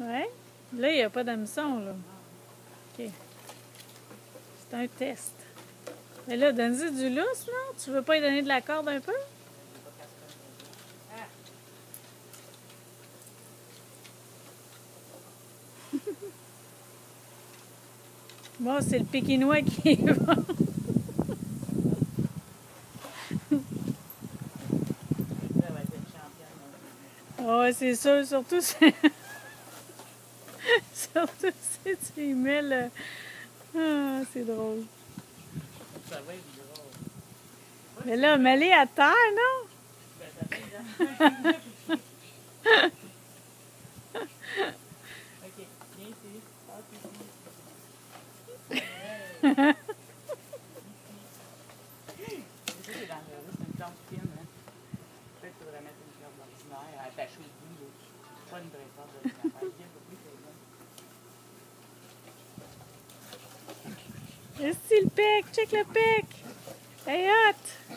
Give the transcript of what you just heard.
Ouais. Là, il n'y a pas d'hameçon, là. OK. C'est un test. Mais là, donne-y du lousse, non? Tu veux pas lui donner de la corde un peu? Ah. Bon, c'est le Pékinois qui est bon. Elle va Ouais, c'est sûr, surtout si... surtout si tu y mets le... Ah, c'est drôle. Ça va être drôle. Mais là, mets-les à terre, non? Bien. OK. Viens ici. Passe ici. Ouais. Ça, c'est dangereux. C'est une plante fine. Hein. Peut-être qu'il faudrait mettre une corde ordinaire attachée au bout. là. Pas une vraie corde de Est-ce le pec? Check le pec! Hey, hot!